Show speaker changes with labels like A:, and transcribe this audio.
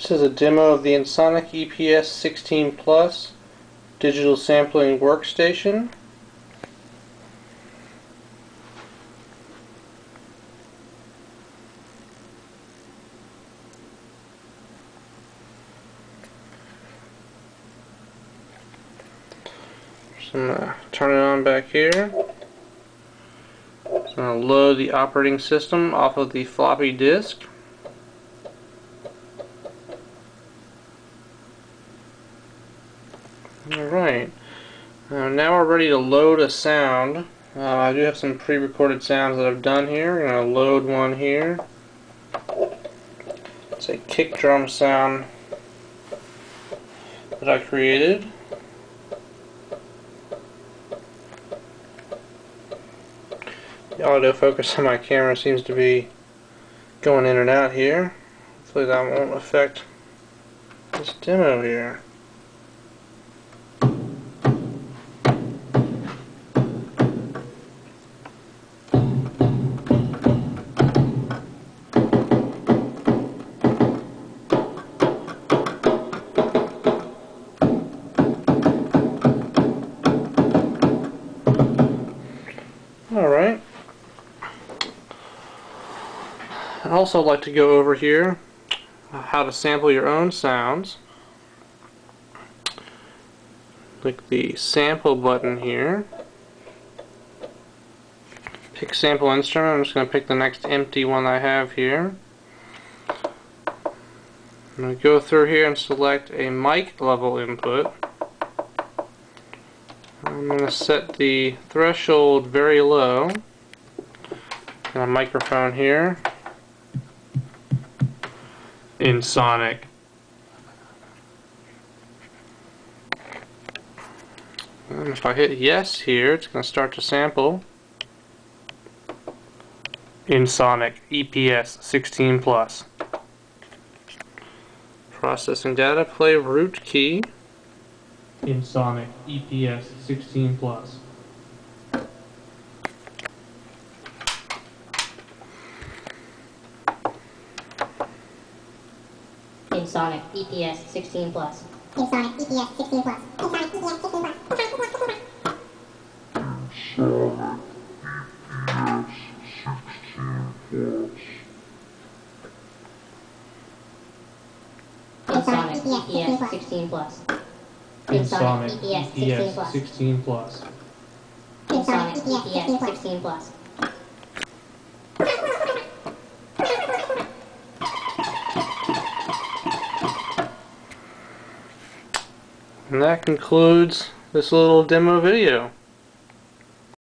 A: This is a demo of the Ensoniq EPS 16 Plus digital sampling workstation. So I'm going to turn it on back here. So I'm going to load the operating system off of the floppy disk. Alright, uh, now we're ready to load a sound. Uh, I do have some pre-recorded sounds that I've done here. I'm going to load one here. It's a kick drum sound that I created. The autofocus on my camera seems to be going in and out here. Hopefully that won't affect this demo here. Alright. I'd also like to go over here how to sample your own sounds. Click the sample button here. Pick sample instrument. I'm just going to pick the next empty one I have here. I'm going to go through here and select a mic level input. I'm going to set the threshold very low. Got a microphone here. Ensoniq. And if I hit yes here, it's going to start to sample. Ensoniq EPS 16 Plus. Processing data, play root key. Ensoniq EPS 16 Plus.
B: Ensoniq EPS 16 plus.
C: Ensoniq EPS 16 plus. Ensoniq EPS 16 plus.
B: Ensoniq EPS 16 plus.
A: Ensoniq
B: EPS 16 plus.
A: 16 Plus.
B: Ensoniq EPS 16 plus.
A: And that concludes this little demo video.